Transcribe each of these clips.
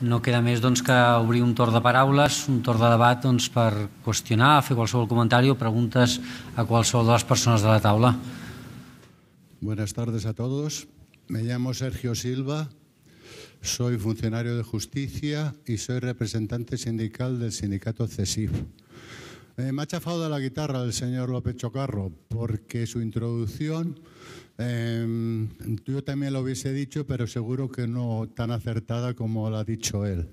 no queda més doncs, que obrir un torn de paraules, un torn de debat doncs, per qüestionar, fer qualsevol comentari o preguntes a qualsevol de les persones de la taula. Buenas tardes a todos. Me llamo Sergio Silva, soy funcionario de justicia y soy representante sindical del sindicato CESIF. Eh, me ha chafado de la guitarra el señor López Chocarro porque su introducción eh, yo también lo hubiese dicho, pero seguro que no tan acertada como lo ha dicho él.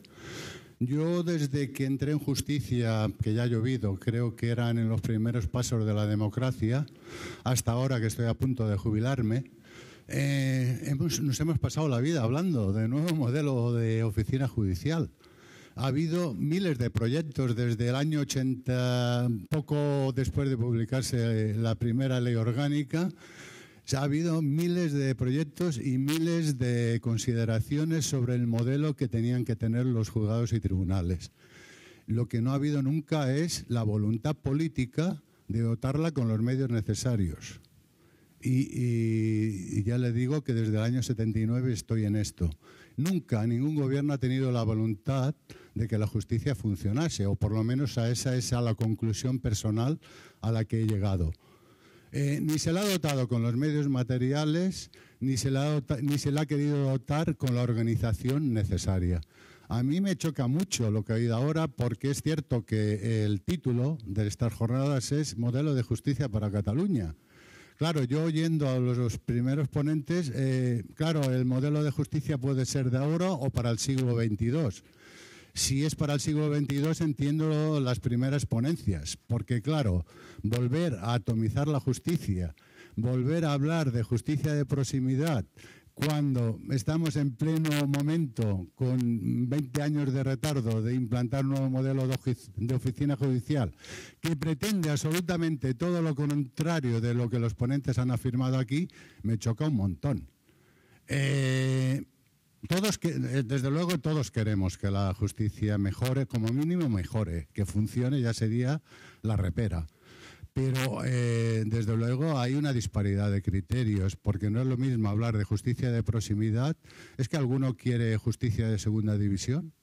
Yo desde que entré en justicia, que ya ha llovido, creo que eran en los primeros pasos de la democracia, hasta ahora que estoy a punto de jubilarme, eh, nos hemos pasado la vida hablando de nuevo modelo de oficina judicial. Ha habido miles de proyectos desde el año 80, poco después de publicarse la primera ley orgánica, ha habido miles de proyectos y miles de consideraciones sobre el modelo que tenían que tener los juzgados y tribunales. Lo que no ha habido nunca es la voluntad política de dotarla con los medios necesarios. Y, ya le digo que desde el año 79 estoy en esto. Nunca ningún gobierno ha tenido la voluntad de que la justicia funcionase, o por lo menos a esa es a la conclusión personal a la que he llegado. Eh, ni se la ha dotado con los medios materiales, ni se, la ha ni se la ha querido dotar con la organización necesaria. A mí me choca mucho lo que he oído ahora porque es cierto que el título de estas jornadas es Modelo de Justicia para Cataluña. Claro, yo oyendo a los primeros ponentes, eh, claro, el modelo de justicia puede ser de ahora o para el siglo XXII. Si es para el siglo XXII, entiendo las primeras ponencias, porque claro, volver a atomizar la justicia, volver a hablar de justicia de proximidad, cuando estamos en pleno momento, con 20 años de retardo, de implantar un nuevo modelo de oficina judicial, que pretende absolutamente todo lo contrario de lo que los ponentes han afirmado aquí, me choca un montón. Eh, eh, desde luego, todos queremos que la justicia mejore, como mínimo mejore, que funcione, ya sería la repera. Pero eh, desde luego hay una disparidad de criterios, porque no es lo mismo hablar de justicia de proximidad. ¿Es que alguno quiere justicia de segunda división?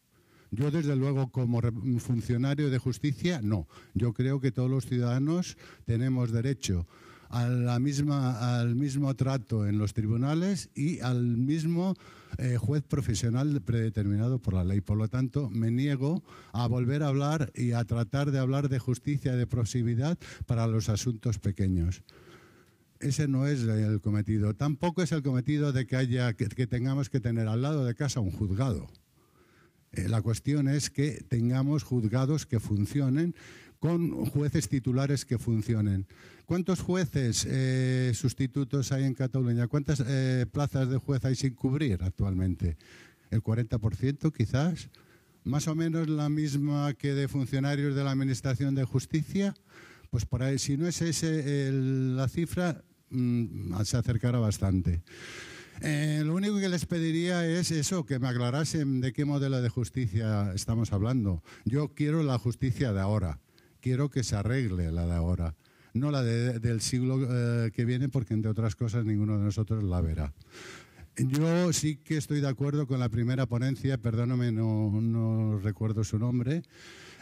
Yo, desde luego, como funcionario de justicia, no. Yo creo que todos los ciudadanos tenemos derecho a la misma, al mismo trato en los tribunales y al mismo eh, juez profesional predeterminado por la ley. Por lo tanto, me niego a volver a hablar y a tratar de hablar de justicia de proximidad para los asuntos pequeños ese no es el cometido. Tampoco es el cometido de que, haya, que, tengamos que tener al lado de casa un juzgado. Eh, la cuestión es que tengamos juzgados que funcionen con jueces titulares que funcionen. ¿Cuántos jueces eh, sustitutos hay en Cataluña? ¿Cuántas eh, plazas de juez hay sin cubrir actualmente? ¿El 40% quizás? ¿Más o menos la misma que de funcionarios de la Administración de Justicia? Pues por ahí, si no es ese la cifra, mm, se acercará bastante. Eh, lo único que les pediría es eso, que me aclarasen de qué modelo de justicia estamos hablando. Yo quiero la justicia de ahora quiero que se arregle la de ahora, no la del siglo eh, que viene, porque entre otras cosas ninguno de nosotros la verá. Yo sí que estoy de acuerdo con la primera ponencia, perdóname, no recuerdo su nombre,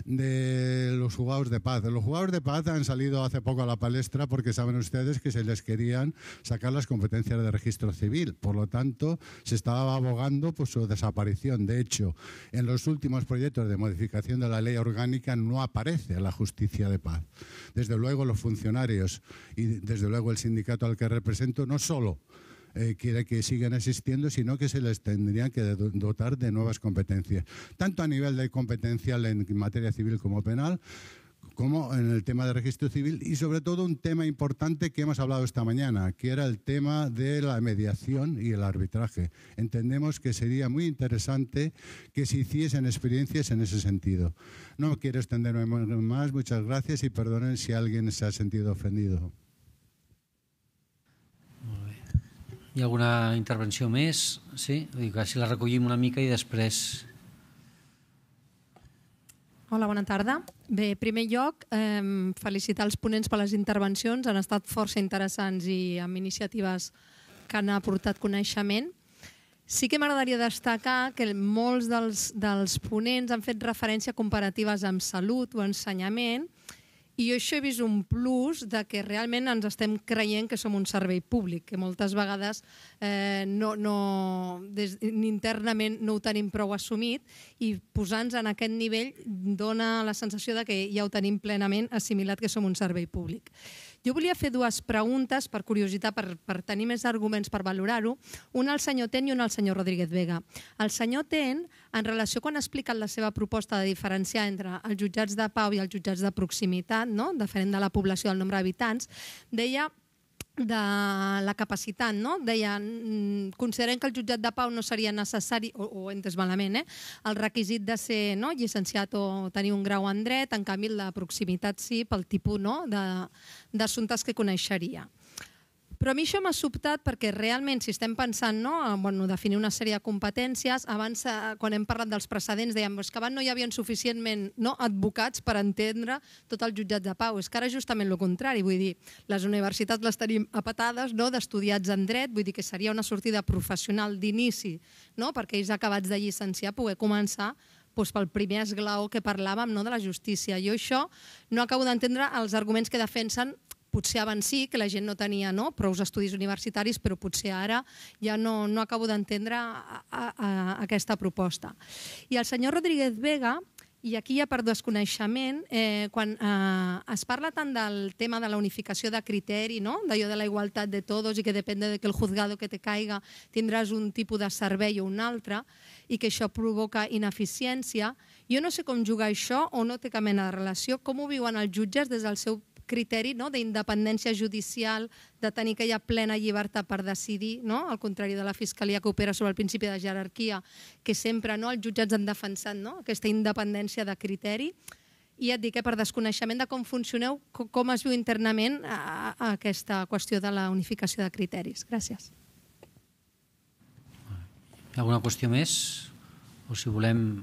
de los jugadores de paz. Los jugadores de paz han salido hace poco a la palestra porque saben ustedes que se les querían sacar las competencias de registro civil. Por lo tanto, se estaba abogando por su desaparición. De hecho, en los últimos proyectos de modificación de la ley orgánica no aparece la justicia de paz. Desde luego, los funcionarios y desde luego el sindicato al que represento no solo eh, quiere que sigan existiendo, sino que se les tendrían que dotar de nuevas competencias, tanto a nivel de competencial en materia civil como penal, como en el tema de registro civil y sobre todo un tema importante que hemos hablado esta mañana, que era el tema de la mediación y el arbitraje. Entendemos que sería muy interesante que se hiciesen experiencias en ese sentido. No quiero extenderme más, muchas gracias y perdonen si alguien se ha sentido ofendido. Hi ha alguna intervenció més? Sí? Dic, si la recollim una mica i després... Hola, bona tarda. Bé, primer lloc, eh, felicitar els ponents per les intervencions. Han estat força interessants i amb iniciatives que han aportat coneixement. Sí que m'agradaria destacar que molts dels, dels ponents han fet referència a comparatives amb salut o ensenyament i això he vist un plus de que realment ens estem creient que som un servei públic, que moltes vegades eh, no, no, des, internament no ho tenim prou assumit i posar-nos en aquest nivell dona la sensació de que ja ho tenim plenament assimilat que som un servei públic. Jo volia fer dues preguntes per curiositat, per, per tenir més arguments per valorar-ho. Una al senyor Ten i una al senyor Rodríguez Vega. El senyor Ten, en relació quan ha explicat la seva proposta de diferenciar entre els jutjats de pau i els jutjats de proximitat, no? de la població del nombre d'habitants, deia de la capacitat, no? Deia, mm, considerem que el jutjat de pau no seria necessari, o, o entes malament, eh? el requisit de ser no, llicenciat o tenir un grau en dret, en canvi la proximitat sí, pel tipus no, d'assumptes que coneixeria. Però a mi això m'ha sobtat perquè realment, si estem pensant no, en bueno, definir una sèrie de competències, abans, eh, quan hem parlat dels precedents, dèiem que abans no hi havia suficientment no, advocats per entendre tot el jutjat de pau. És que ara justament el contrari, vull dir, les universitats les tenim apatades no, d'estudiats en dret, vull dir que seria una sortida professional d'inici no, perquè ells acabats de llicenciar poder començar doncs, pel primer esglaó que parlàvem no, de la justícia. Jo això no acabo d'entendre els arguments que defensen potser abans sí, que la gent no tenia no, prou estudis universitaris, però potser ara ja no, no acabo d'entendre aquesta proposta. I el senyor Rodríguez Vega, i aquí ja per desconeixement, eh, quan eh, es parla tant del tema de la unificació de criteri, no? d'allò de la igualtat de tots i que depèn de que el juzgado que te caiga tindràs un tipus de servei o un altre, i que això provoca ineficiència, jo no sé com jugar això o no té cap mena de relació, com ho viuen els jutges des del seu criteri no, d'independència judicial, de tenir aquella plena llibertat per decidir, no? al contrari de la Fiscalia que opera sobre el principi de jerarquia, que sempre no, els jutjats han defensat no? aquesta independència de criteri. I et dic que per desconeixement de com funcioneu, com es viu internament a, a aquesta qüestió de la unificació de criteris. Gràcies. Hi ha alguna qüestió més? O si volem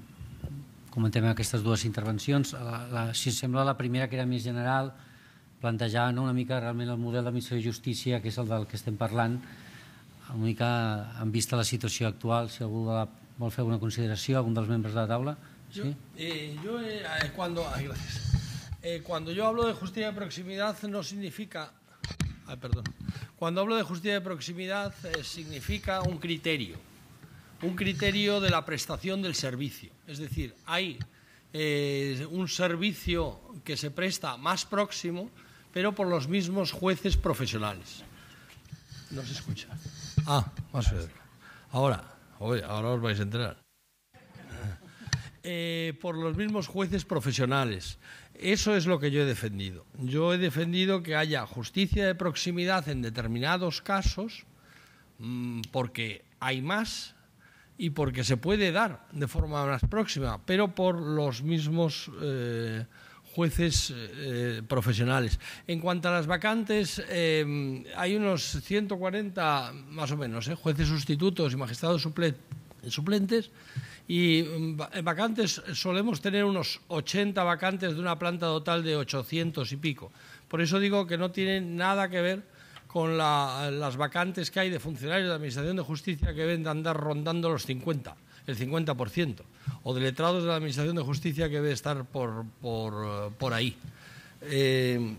comentem aquestes dues intervencions. La, la, si sembla la primera, que era més general, plantejar no, una mica realment el model d'administració de justícia, que és el del que estem parlant, una mica en vista la situació actual, si algú vol fer alguna consideració, algun dels membres de la taula. ¿Sí? Yo, eh, yo eh, cuando, ay, gracias. Eh, cuando yo hablo de justicia de proximidad no significa, ay, perdón, cuando hablo de justicia de proximidad eh, significa un criterio, un criterio de la prestación del servicio. Es decir, hay eh, un servicio que se presta más próximo pero por los mismos jueces profesionales. No se escucha. Ah, más Ahora, ahora os vais a enterar. Eh, por los mismos jueces profesionales. Eso es lo que yo he defendido. Yo he defendido que haya justicia de proximidad en determinados casos mmm, porque hay más y porque se puede dar de forma más próxima, pero por los mismos eh, jueces eh, profesionales. En cuanto a las vacantes, eh, hay unos 140 más o menos, eh, jueces sustitutos y magistrados suplentes. Y mm, en vacantes solemos tener unos 80 vacantes de una planta total de 800 y pico. Por eso digo que no tiene nada que ver con las vacantes que hay de funcionarios de Administración de Justicia que ven de andar rondando los 50 el 50%, o de letrados de la Administración de Justicia que debe estar por, por, por ahí. Eh,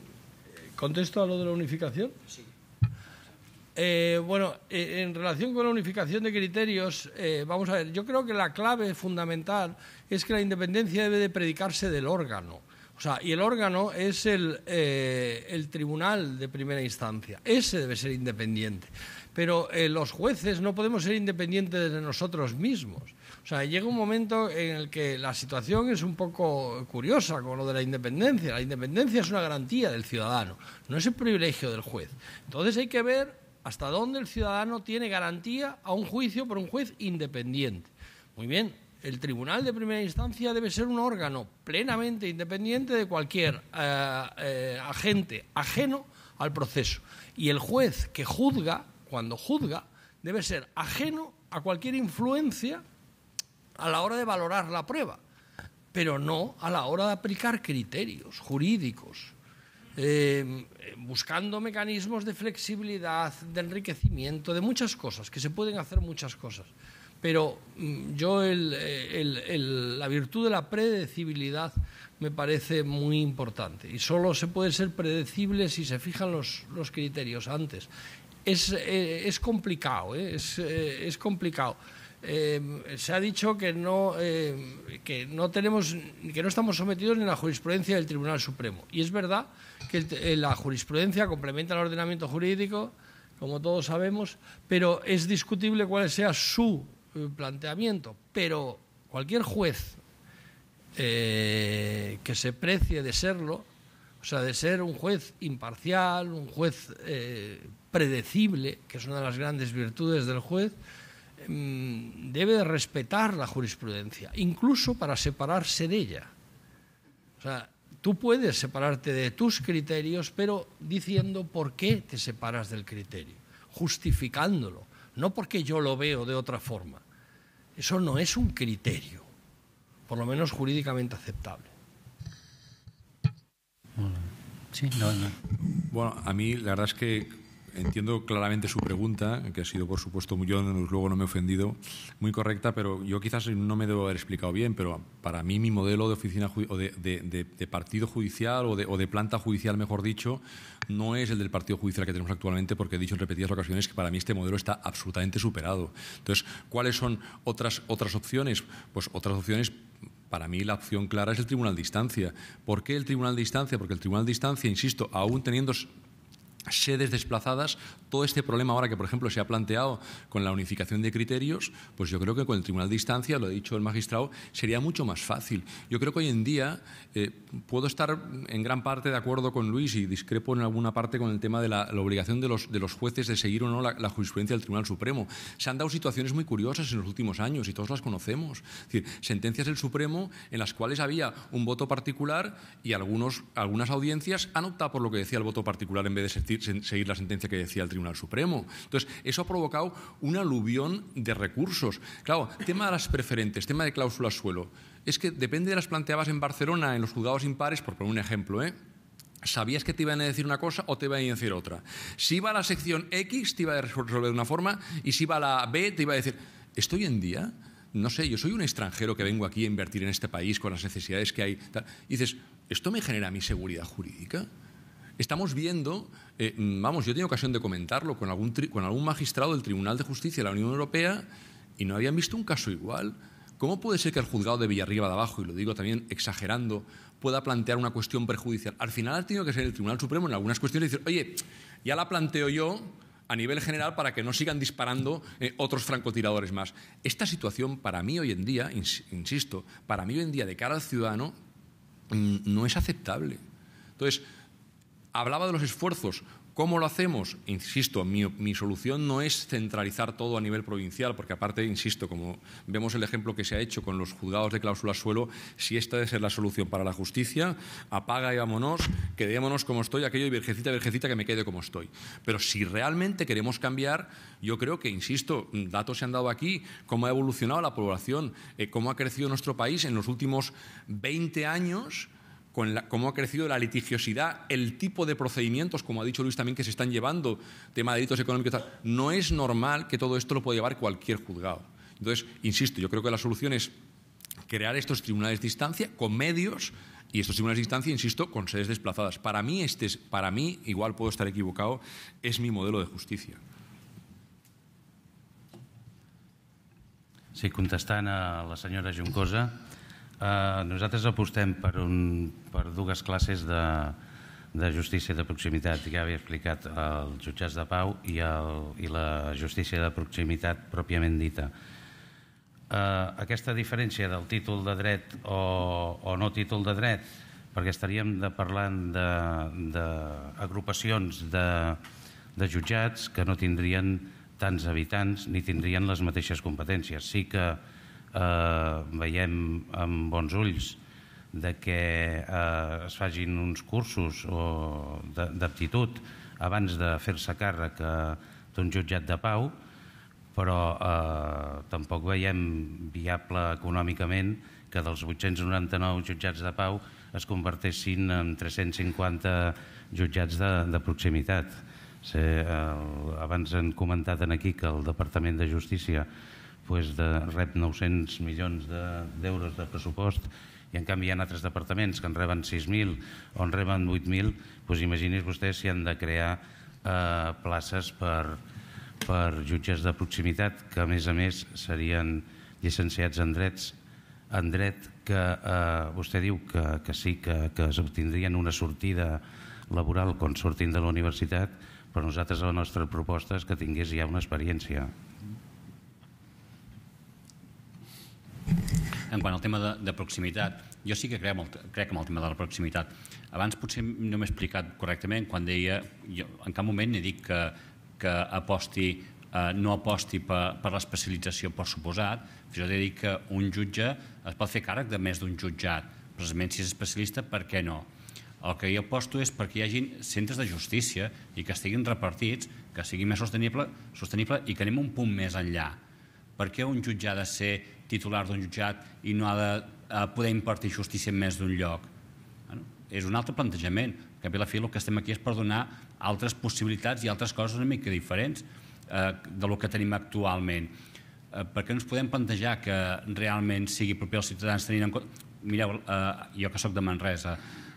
¿Contesto a lo de la unificación? Sí. Eh, bueno, eh, en relación con la unificación de criterios, eh, vamos a ver, yo creo que la clave fundamental es que la independencia debe de predicarse del órgano. O sea, y el órgano es el, el tribunal de primera instancia. Ese debe ser independiente. Pero los jueces no podemos ser independientes de nosotros mismos. O sea, llega un momento en el que la situación es un poco curiosa con lo de la independencia. La independencia es una garantía del ciudadano, no es el privilegio del juez. Entonces hay que ver hasta dónde el ciudadano tiene garantía a un juicio por un juez independiente. Muy bien, el tribunal de primera instancia debe ser un órgano plenamente independiente de cualquier eh, eh, agente ajeno al proceso. Y el juez que juzga cuando juzga, debe ser ajeno a cualquier influencia a la hora de valorar la prueba, pero no a la hora de aplicar criterios jurídicos, eh, buscando mecanismos de flexibilidad, de enriquecimiento, de muchas cosas, que se pueden hacer muchas cosas. Pero mm, yo la virtud de la predecibilidad me parece muy importante y solo se puede ser predecible si se fijan los, criterios antes. Es, eh, complicado, ¿eh? Eh, es, complicado. Se ha dicho que no, que no tenemos, que no estamos sometidos ni a la jurisprudencia del Tribunal Supremo. Y es verdad que la jurisprudencia complementa el ordenamiento jurídico, como todos sabemos, pero es discutible cuál sea su planteamiento. Pero cualquier juez eh, que se precie de serlo, o sea, de ser un juez imparcial, un juez eh, predecible, que es una de las grandes virtudes del juez, debe de respetar la jurisprudencia, incluso para separarse de ella. O sea, tú puedes separarte de tus criterios, pero diciendo por qué te separas del criterio, justificándolo, no porque yo lo veo de otra forma. Eso no es un criterio por lo menos jurídicamente aceptable. Sí, no, no. Bueno, a mí la verdad es que entiendo claramente su pregunta, que ha sido, por supuesto, yo luego no me he ofendido, muy correcta, pero yo quizás no me debo haber explicado bien, pero para mí mi modelo de oficina o de, partido judicial o, o de, planta judicial, mejor dicho, no es el del partido judicial que tenemos actualmente, porque he dicho en repetidas ocasiones que para mí este modelo está absolutamente superado. Entonces, ¿cuáles son otras, otras opciones? Pues otras opciones para mí la opción clara es el tribunal de instancia. ¿Por qué el tribunal de instancia? Porque el tribunal de instancia, insisto, aún teniendo sedes desplazadas, todo este problema ahora que, por ejemplo, se ha planteado con la unificación de criterios, pues yo creo que con el Tribunal de Instancia, lo ha dicho el magistrado, sería mucho más fácil. Yo creo que hoy en día eh, puedo estar en gran parte de acuerdo con Luis y discrepo en alguna parte con el tema de la, obligación de los, de los, jueces de seguir o no la, jurisprudencia del Tribunal Supremo. Se han dado situaciones muy curiosas en los últimos años y todos las conocemos. Es decir, sentencias del Supremo en las cuales había un voto particular y algunos, algunas audiencias han optado por lo que decía el voto particular en vez de seguir la sentencia que decía el Tribunal Supremo. Entonces, eso ha provocado un aluvión de recursos. Claro, tema de las preferentes, tema de cláusulas suelo. Es que depende de las planteadas en Barcelona, en los juzgados impares, por poner un ejemplo, ¿eh? sabías que te iban a decir una cosa o te iban a decir otra. Si iba a la sección X, te iba a resolver de una forma, y si iba a la B, te iba a decir, estoy en día, no sé, yo soy un extranjero que vengo aquí a invertir en este país con las necesidades que hay. Dices, ¿esto me genera mi seguridad jurídica? Estamos viendo, eh, vamos, yo he tenido ocasión de comentarlo con algún, magistrado del Tribunal de Justicia de la Unión Europea y no habían visto un caso igual. ¿Cómo puede ser que el juzgado de Villarriba de abajo, y lo digo también exagerando, pueda plantear una cuestión perjudicial? Al final ha tenido que ser el Tribunal Supremo en algunas cuestiones y decir, oye, ya la planteo yo a nivel general para que no sigan disparando eh, otros francotiradores más. Esta situación para mí hoy en día, insisto, para mí hoy en día de cara al ciudadano mm, no es aceptable. Entonces, hablaba de los esfuerzos. ¿Cómo lo hacemos? Insisto, mi, solución no es centralizar todo a nivel provincial, porque aparte, insisto, como vemos el ejemplo que se ha hecho con los juzgados de cláusula suelo, si esta debe ser la solución para la justicia, apaga y vámonos, quedémonos como estoy, aquello y virgencita, virgencita, que me quede como estoy. Pero si realmente queremos cambiar, yo creo que, insisto, datos se han dado aquí, cómo ha evolucionado la población, eh, cómo ha crecido nuestro país en los últimos 20 años, con cómo ha crecido la litigiosidad, el tipo de procedimientos, como ha dicho Luis también, que se están llevando, tema de delitos económicos, no es normal que todo esto lo pueda llevar cualquier juzgado. Entonces, insisto, yo creo que la solución es crear estos tribunales de instancia con medios y estos tribunales de instancia, insisto, con sedes desplazadas. Para mí, este es, para mí, igual puedo estar equivocado, es mi modelo de justicia. Sí, contestant a la senyora Juncosa, Eh, nosaltres apostem per, un, per dues classes de, de justícia de proximitat, ja havia explicat els jutjats de pau i, el, i la justícia de proximitat pròpiament dita. Uh, aquesta diferència del títol de dret o, o no títol de dret, perquè estaríem de parlant d'agrupacions de, de, de jutjats que no tindrien tants habitants ni tindrien les mateixes competències. Sí que eh, veiem amb bons ulls de que eh, es fagin uns cursos d'aptitud abans de fer-se càrrec eh, d'un jutjat de pau, però eh, tampoc veiem viable econòmicament que dels 899 jutjats de pau es convertessin en 350 jutjats de, de proximitat. Sé, eh, abans han comentat aquí que el Departament de Justícia pues, de, rep 900 milions d'euros de, de pressupost i en canvi hi ha altres departaments que en reben 6.000 o en reben 8.000, doncs imagini's vostès si han de crear eh, places per, per jutges de proximitat que a més a més serien llicenciats en drets en dret que eh, vostè diu que, que sí que, que obtindrien una sortida laboral quan sortin de la universitat, però nosaltres la nostra proposta és que tingués ja una experiència. En quant al tema de, de proximitat, jo sí que crec, molt, crec en el tema de la proximitat. Abans potser no m'he explicat correctament quan deia, jo en cap moment he dit que, que aposti, eh, no aposti per, per l'especialització per suposat, jo he dit que un jutge es pot fer càrrec de més d'un jutjat, precisament si és especialista, per què no? El que jo aposto és perquè hi hagi centres de justícia i que estiguin repartits, que sigui més sostenible, sostenible i que anem un punt més enllà. Per què un jutge ha de ser titular d'un jutjat i no ha de eh, poder impartir justícia en més d'un lloc? Bueno, és un altre plantejament. Que a la fi el que estem aquí és per donar altres possibilitats i altres coses una mica diferents eh, de lo que tenim actualment. Eh, per què no ens podem plantejar que realment sigui proper als ciutadans tenint en compte... Mireu, eh, jo que sóc de Manresa,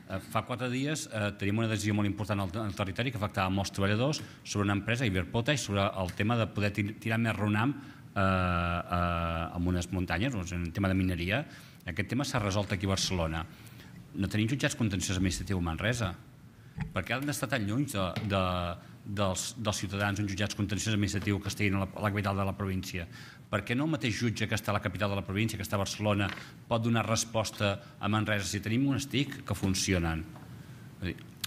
eh, fa quatre dies eh, tenim una decisió molt important al, al territori que afectava molts treballadors sobre una empresa, Iberpotash, sobre el tema de poder tirar més runam eh, eh, amb unes muntanyes, doncs, en tema de mineria, aquest tema s'ha resolt aquí a Barcelona. No tenim jutjats contenciós administratiu a Manresa. Per què han d'estar tan lluny de, de, dels, dels ciutadans uns jutjats contenciós administratiu que estiguin a la, a la capital de la província? Per què no el mateix jutge que està a la capital de la província, que està a Barcelona, pot donar resposta a Manresa si tenim un estic que funcionen?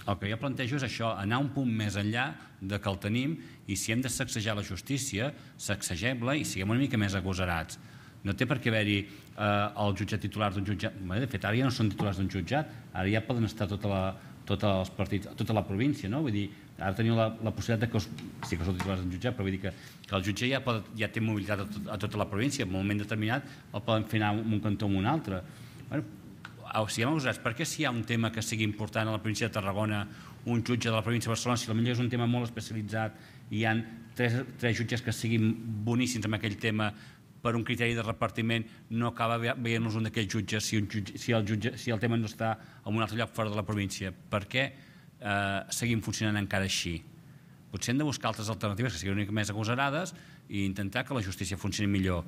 El que jo plantejo és això, anar un punt més enllà de que el tenim i si hem de sacsejar la justícia, sacsegem-la i siguem una mica més agosarats. No té per què haver-hi eh, el jutjat titular d'un jutjat. Bé, de fet, ara ja no són titulars d'un jutjat, ara ja poden estar tota la, tota els partits, tota la província, no? Vull dir, ara teniu la, la possibilitat de que us, sí que sou titulars d'un jutjat, però vull dir que, que el jutge ja, pot, ja té mobilitat a, tot, a tota la província, en un moment determinat el poden fer anar un cantó o un altre. Bueno, o siguem agosarats, per què si hi ha un tema que sigui important a la província de Tarragona, un jutge de la província de Barcelona, si potser és un tema molt especialitzat i hi ha tres, tres jutges que siguin boníssims en aquell tema per un criteri de repartiment no acaba veient-nos un d'aquells jutges si, un jutge, si, el jutge, si el tema no està en un altre lloc fora de la província. Per què eh, seguim funcionant encara així? Potser hem de buscar altres alternatives que siguin una mica més agosarades i intentar que la justícia funcioni millor.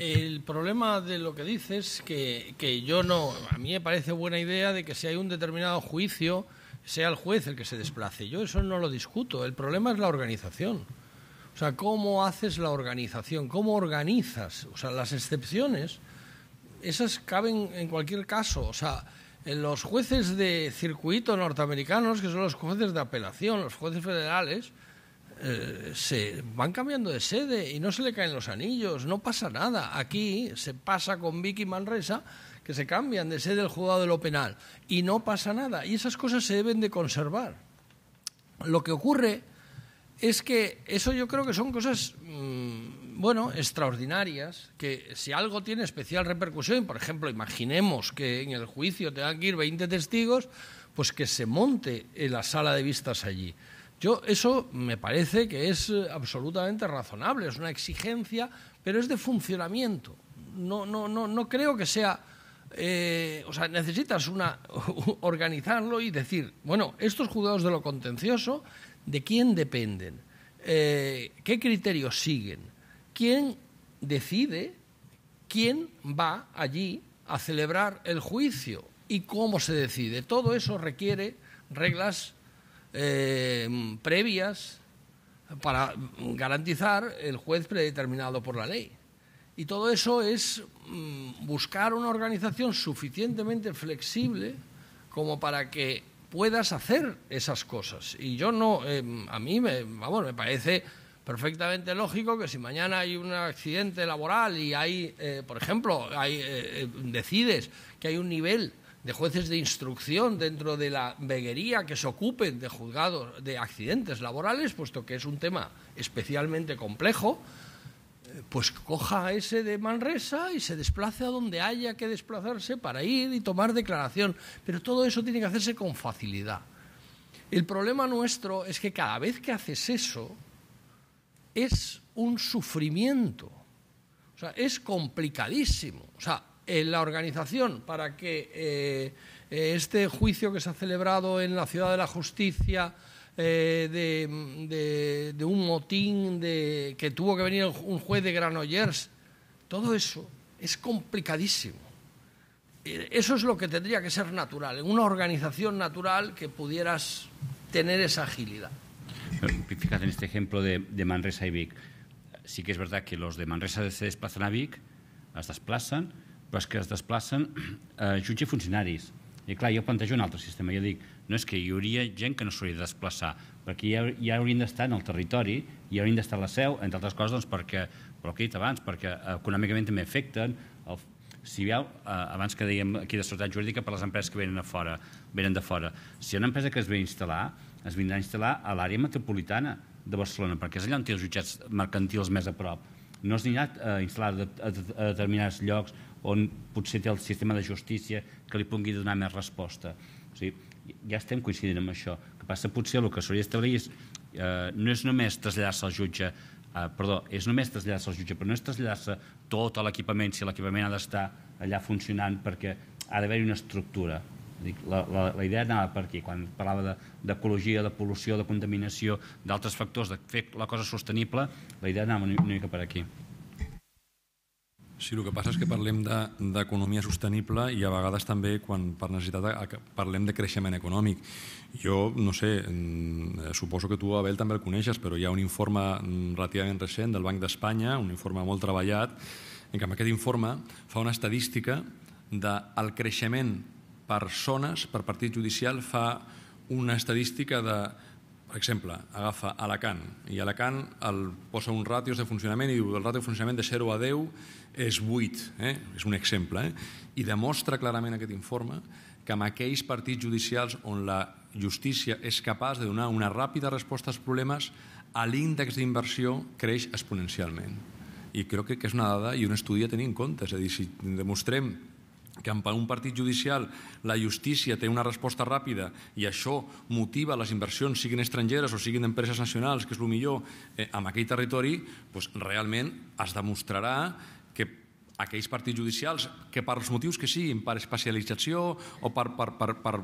El problema de lo que dices es que, que yo no, a mí me parece buena idea de que si hay un determinado juicio, sea el juez el que se desplace. Yo eso no lo discuto. El problema es la organización. O sea, ¿cómo haces la organización? ¿Cómo organizas? O sea, las excepciones, esas caben en cualquier caso. O sea, en los jueces de circuito norteamericanos, que son los jueces de apelación, los jueces federales, eh, se van cambiando de sede y no se le caen los anillos, no pasa nada. Aquí se pasa con Vicky Manresa que se cambian de sede del juzgado de lo penal y no pasa nada. Y esas cosas se deben de conservar. Lo que ocurre es que eso yo creo que son cosas, mmm, bueno, extraordinarias, que si algo tiene especial repercusión, por ejemplo, imaginemos que en el juicio tengan que ir 20 testigos, pues que se monte en la sala de vistas allí. Yo eso me parece que es eh, absolutamente razonable, es una exigencia, pero es de funcionamiento. No, no, no, no creo que sea... Eh, o sea, necesitas una, organizarlo y decir, bueno, estos juzgados de lo contencioso, ¿de quién dependen? Eh, ¿Qué criterios siguen? ¿Quién decide quién va allí a celebrar el juicio y cómo se decide? Todo eso requiere reglas eh, previas para garantizar el juez predeterminado por la ley. Y todo eso es mm, buscar una organización suficientemente flexible como para que puedas hacer esas cosas. Y yo no, eh, a mí me, vamos, me parece perfectamente lógico que si mañana hay un accidente laboral y hay, eh, por ejemplo, hay, decides que hay un nivel de jueces de instrucción dentro de la veguería que se ocupen de juzgados de accidentes laborales, puesto que es un tema especialmente complejo, eh, pues coja ese de Manresa y se desplace a donde haya que desplazarse para ir y tomar declaración. Pero todo eso tiene que hacerse con facilidad. El problema nuestro es que cada vez que haces eso, es un sufrimiento. O sea, es complicadísimo. O sea, en la organización para que eh, eh, este juicio que se ha celebrado en la Ciudad de la Justicia eh, de, un motín de, que tuvo que venir un juez de Granollers, todo eso es complicadísimo. Eso es lo que tendría que ser natural, en una organización natural que pudieras tener esa agilidad. Fíjate en este ejemplo de, Manresa y Vic. Sí que es verdad que los de Manresa se desplazan a Vic, es desplacen, però és que es desplacen eh, jutge i funcionaris. I clar, jo plantejo un altre sistema. Jo dic, no és que hi hauria gent que no s'hauria de desplaçar, perquè ja, ja haurien d'estar en el territori, i haurien d'estar a la seu, entre altres coses, doncs, perquè, però que he dit abans, perquè econòmicament també afecten, el, si hi ha, eh, abans que dèiem aquí de seguretat jurídica per les empreses que venen, a fora, venen de fora, si una empresa que es ve a instal·lar, es vindrà a instal·lar a l'àrea metropolitana de Barcelona, perquè és allà on té els jutjats mercantils més a prop. No es anirà a instal·lar a, a, a determinats llocs on potser té el sistema de justícia que li pugui donar més resposta. O sigui, ja estem coincidint amb això. El que passa potser el que s'hauria d'establir és eh, no és només traslladar-se al jutge eh, perdó, és només traslladar-se al jutge, però no és traslladar-se tot l'equipament, si l'equipament ha d'estar allà funcionant perquè ha d'haver-hi una estructura. La, la, la idea anava per aquí, quan parlava d'ecologia, de, de pol·lució, de contaminació, d'altres factors, de fer la cosa sostenible, la idea anava una mica per aquí. Sí, el que passa és que parlem d'economia de, sostenible i a vegades també, quan per necessitat, parlem de creixement econòmic. Jo, no sé, mm, suposo que tu, Abel, també el coneixes, però hi ha un informe mm, relativament recent del Banc d'Espanya, un informe molt treballat, en què amb aquest informe fa una estadística del creixement per zones, per partit judicial, fa una estadística de per exemple, agafa Alacant i Alacant el posa un ràtios de funcionament i diu el ràtio de funcionament de 0 a 10 és 8, eh? és un exemple, eh? i demostra clarament aquest informe que amb aquells partits judicials on la justícia és capaç de donar una ràpida resposta als problemes, l'índex d'inversió creix exponencialment. I crec que és una dada i un estudi a tenir en compte. És a dir, si demostrem que en un partit judicial la justícia té una resposta ràpida i això motiva les inversions, siguin estrangeres o siguin d'empreses nacionals, que és el millor, eh, en aquell territori, doncs realment es demostrarà que aquells partits judicials que per els motius que siguin, per especialització o per, per, per, per,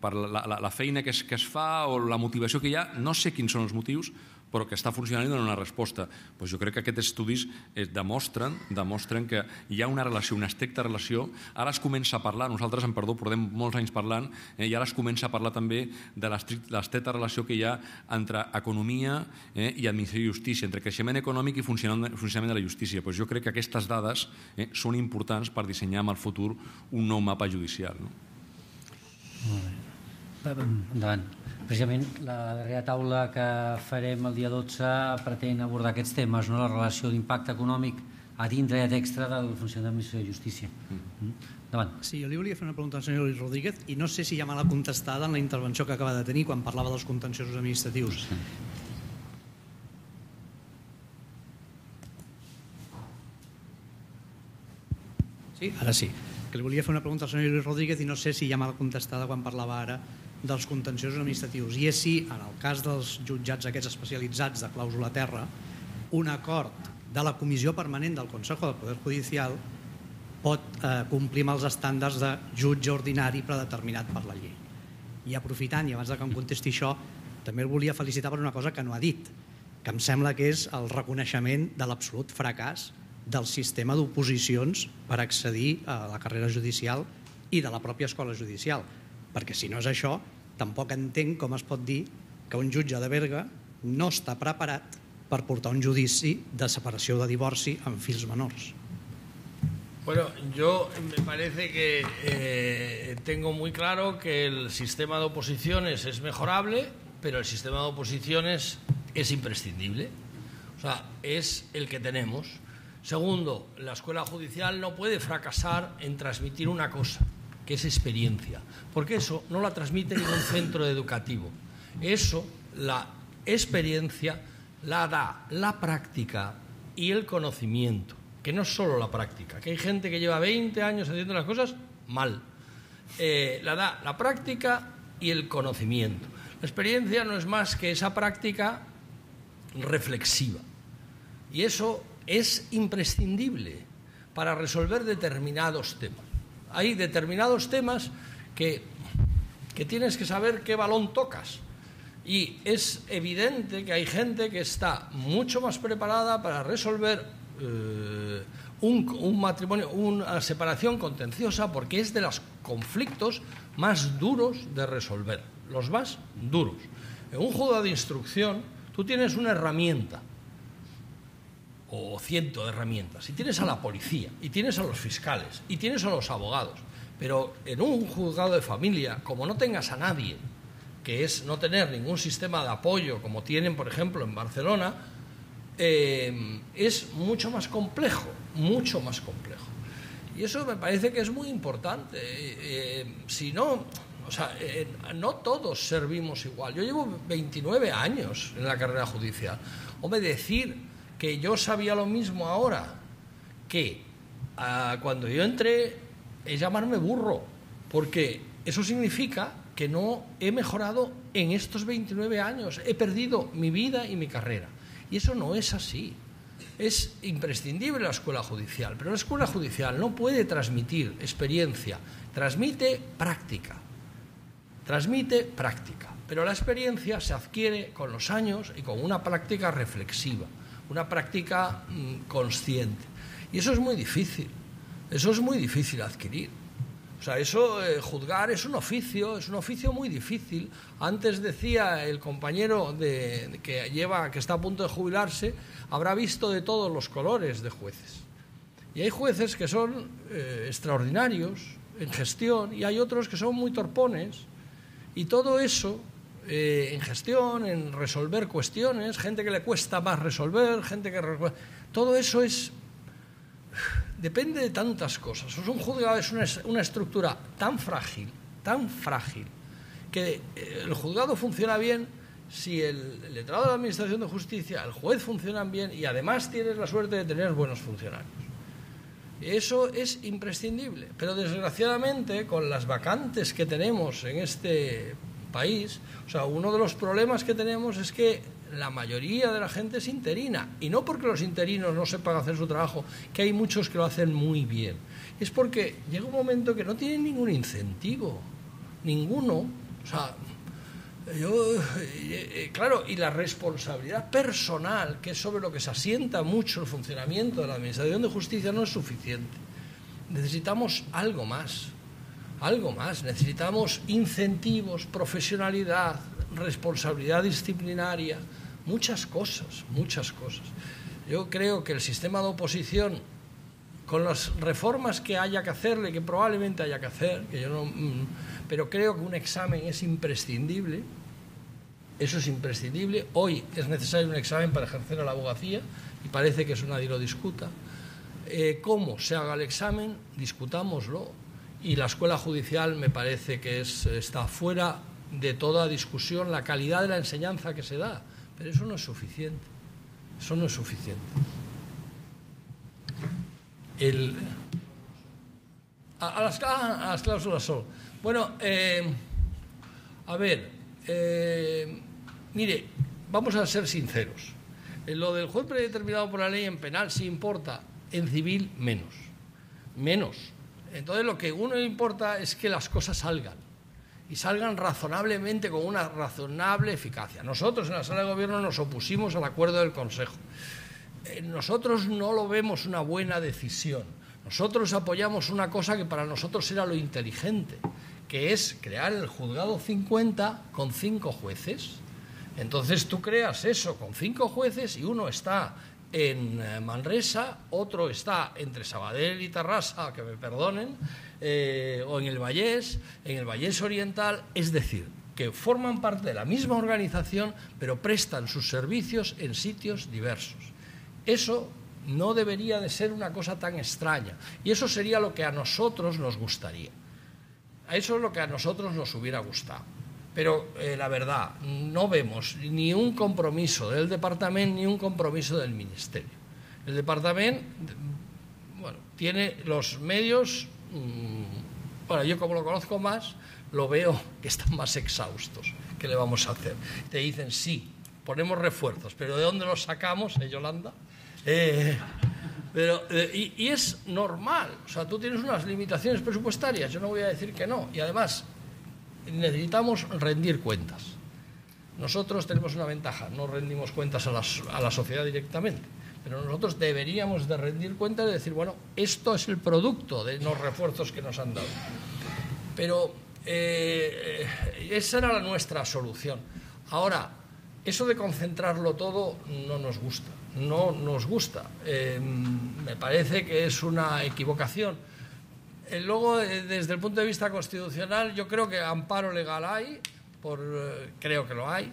per la, la, la feina que es, que es fa o la motivació que hi ha, no sé quins són els motius, però que està funcionant i dona una resposta. Pues jo crec que aquests estudis eh, demostren, demostren que hi ha una relació, una estricta relació. Ara es comença a parlar, nosaltres, en perdó, portem molts anys parlant, eh, i ara es comença a parlar també de l'estricta relació que hi ha entre economia eh, i administració i justícia, entre creixement econòmic i funcionament, funcionament de la justícia. Pues jo crec que aquestes dades eh, són importants per dissenyar en el futur un nou mapa judicial. No? Molt bé. Endavant. Precisament la darrera taula que farem el dia 12 pretén abordar aquests temes, no? la relació d'impacte econòmic a dintre i a d'extra del funcionament de l'administració de justícia. Mm. mm. Endavant. Sí, jo li volia fer una pregunta al senyor Luis Rodríguez i no sé si ja me l'ha contestada en la intervenció que acaba de tenir quan parlava dels contenciosos administratius. Sí. Sí, ara sí. Que li volia fer una pregunta al senyor Luis Rodríguez i no sé si ja me l'ha contestada quan parlava ara dels contenciosos administratius i és si, en el cas dels jutjats aquests especialitzats de clàusula terra, un acord de la Comissió Permanent del Consejo del Poder Judicial pot eh, complir amb els estàndards de jutge ordinari predeterminat per la llei. I aprofitant, i abans que em contesti això, també el volia felicitar per una cosa que no ha dit, que em sembla que és el reconeixement de l'absolut fracàs del sistema d'oposicions per accedir a la carrera judicial i de la pròpia escola judicial perquè si no és això, tampoc entenc com es pot dir que un jutge de Berga no està preparat per portar un judici de separació de divorci amb fills menors. Bueno, yo me parece que eh, tengo muy claro que el sistema de oposiciones es mejorable, pero el sistema de oposiciones es imprescindible. O sea, es el que tenemos. Segundo, la escuela judicial no puede fracasar en transmitir una cosa, que es experiencia, porque eso no la transmite ningún centro educativo. Eso, la experiencia, la da la práctica y el conocimiento, que no es solo la práctica, que hay gente que lleva 20 años haciendo las cosas mal. Eh, la da la práctica y el conocimiento. La experiencia no es más que esa práctica reflexiva. Y eso es imprescindible para resolver determinados temas. Hay determinados temas que, que tienes que saber qué balón tocas. Y es evidente que hay gente que está mucho más preparada para resolver eh, un, un, matrimonio, una separación contenciosa, porque es de los conflictos más duros de resolver, los más duros. En un juzgado de instrucción, tú tienes una herramienta o ciento de herramientas. Y tienes a la policía, y tienes a los fiscales, y tienes a los abogados. Pero en un juzgado de familia, como no tengas a nadie, que es no tener ningún sistema de apoyo como tienen, por ejemplo, en Barcelona, eh, es mucho más complejo, mucho más complejo. Y eso me parece que es muy importante. Eh, si no, o sea, eh, no todos servimos igual. Yo llevo 29 años en la carrera judicial. Hombre, decir que yo sabía lo mismo ahora que uh, cuando yo entré es llamarme burro, porque eso significa que no he mejorado en estos 29 años, he perdido mi vida y mi carrera. Y eso no es así. Es imprescindible la escuela judicial, pero la escuela judicial no puede transmitir experiencia, transmite práctica. Transmite práctica, pero la experiencia se adquiere con los años y con una práctica reflexiva una práctica mm, consciente. Y eso es muy difícil, eso es muy difícil adquirir. O sea, eso, eh, juzgar es un oficio, es un oficio muy difícil. Antes decía el compañero que lleva, que está a punto de jubilarse, habrá visto de todos los colores de jueces. Y hay jueces que son eh, extraordinarios en gestión y hay otros que son muy torpones. Y todo eso eh, en gestión, en resolver cuestiones, gente que le cuesta más resolver, gente que... Todo eso es... Depende de tantas cosas. Un juzgado es una, una estructura tan frágil, tan frágil, que eh, el juzgado funciona bien si el letrado de la Administración de Justicia, el juez funcionan bien y además tienes la suerte de tener buenos funcionarios. Eso es imprescindible, pero desgraciadamente con las vacantes que tenemos en este país, o sea, uno de los problemas que tenemos es que la mayoría de la gente es interina. Y no porque los interinos no sepan hacer su trabajo, que hay muchos que lo hacen muy bien. Es porque llega un momento que no tienen ningún incentivo. Ninguno. O sea, yo, eh, eh, claro, y la responsabilidad personal, que es sobre lo que se asienta mucho el funcionamiento de la Administración de Justicia, no es suficiente. Necesitamos algo más algo más. Necesitamos incentivos, profesionalidad, responsabilidad disciplinaria, muchas cosas, muchas cosas. Yo creo que el sistema de oposición, con las reformas que haya que hacerle, que probablemente haya que hacer, que yo no, mm, pero creo que un examen es imprescindible. Eso es imprescindible. Hoy es necesario un examen para ejercer la abogacía y parece que eso nadie lo discuta. Eh, ¿Cómo se haga el examen? Discutámoslo y la escuela judicial me parece que es, está fuera de toda discusión la calidad de la enseñanza que se da, pero eso no es suficiente. Eso no es suficiente. El, a, las, cláusulas solo. Bueno, eh, a ver, eh, mire, vamos a ser sinceros. lo del juez predeterminado por la ley en penal sí importa, en civil menos. Menos entonces lo que uno importa es que las cosas salgan y salgan razonablemente con una razonable eficacia. Nosotros en la sala de gobierno nos opusimos al acuerdo del Consejo. Eh, nosotros no lo vemos una buena decisión. Nosotros apoyamos una cosa que para nosotros era lo inteligente, que es crear el juzgado 50 con cinco jueces. Entonces tú creas eso con cinco jueces y uno está en eh, Manresa, otro está entre Sabadell y Tarrasa, que me perdonen, eh, o en el Vallés, en el Vallés Oriental, es decir, que forman parte de la misma organización, pero prestan sus servicios en sitios diversos. Eso no debería de ser una cosa tan extraña, y eso sería lo que a nosotros nos gustaría. Eso es lo que a nosotros nos hubiera gustado pero eh, la verdad, no vemos ni un compromiso del departamento ni un compromiso del ministerio. El departamento, bueno, tiene los medios, mm, bueno, yo como lo conozco más, lo veo que están más exhaustos. ¿Qué le vamos a hacer? Te dicen, sí, ponemos refuerzos, pero ¿de dónde los sacamos, eh, Yolanda? Eh, pero, eh, y, es normal, o sea, tú tienes unas limitaciones presupuestarias, yo no voy a decir que no, y además necesitamos rendir cuentas. Nosotros tenemos una ventaja, no rendimos cuentas a la, a la sociedad directamente, pero nosotros deberíamos de rendir cuentas y decir, bueno, esto es el producto de los refuerzos que nos han dado. Pero eh, esa era nuestra solución. Ahora, eso de concentrarlo todo no nos gusta, no nos gusta. Eh, me parece que es una equivocación. Eh, luego, desde el punto de vista constitucional, yo creo que amparo legal hay, por, creo que lo hay,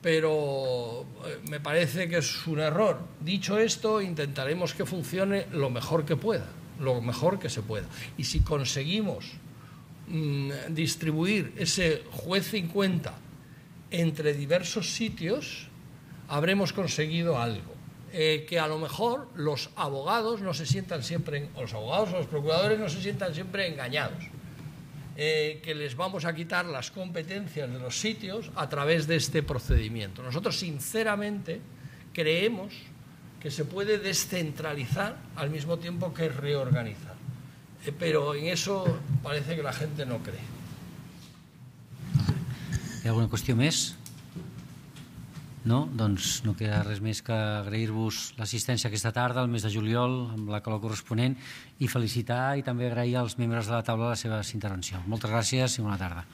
pero me parece que es un error. Dicho esto, intentaremos que funcione lo mejor que pueda, lo mejor que se pueda. Y si conseguimos Mm, distribuir ese juez 50 entre diversos sitios, habremos conseguido algo. Eh, que a lo mejor los abogados no se sientan siempre, o los abogados o los procuradores no se sientan siempre engañados. Eh, que les vamos a quitar las competencias de los sitios a través de este procedimiento. Nosotros, sinceramente, creemos que se puede descentralizar al mismo tiempo que reorganizar. Eh, pero en eso parece que la gente no cree. Ha alguna qüestió més? No? Doncs no queda res més que agrair-vos l'assistència aquesta tarda, al mes de juliol, amb la calor corresponent, i felicitar i també agrair als membres de la taula les seves intervencions. Moltes gràcies i bona tarda.